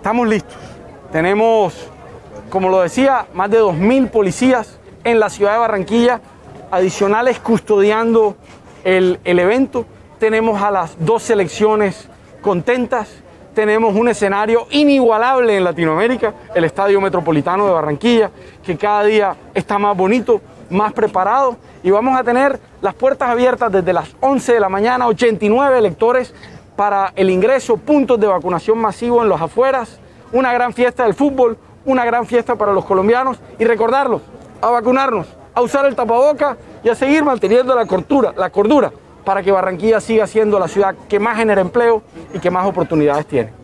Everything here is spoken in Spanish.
Estamos listos. Tenemos, como lo decía, más de 2.000 policías en la ciudad de Barranquilla, adicionales custodiando el, el evento. Tenemos a las dos selecciones contentas. Tenemos un escenario inigualable en Latinoamérica, el Estadio Metropolitano de Barranquilla, que cada día está más bonito, más preparado y vamos a tener las puertas abiertas desde las 11 de la mañana, 89 electores para el ingreso, puntos de vacunación masivo en los afueras, una gran fiesta del fútbol, una gran fiesta para los colombianos y recordarlos, a vacunarnos, a usar el tapaboca y a seguir manteniendo la cordura, la cordura para que Barranquilla siga siendo la ciudad que más genera empleo y que más oportunidades tiene.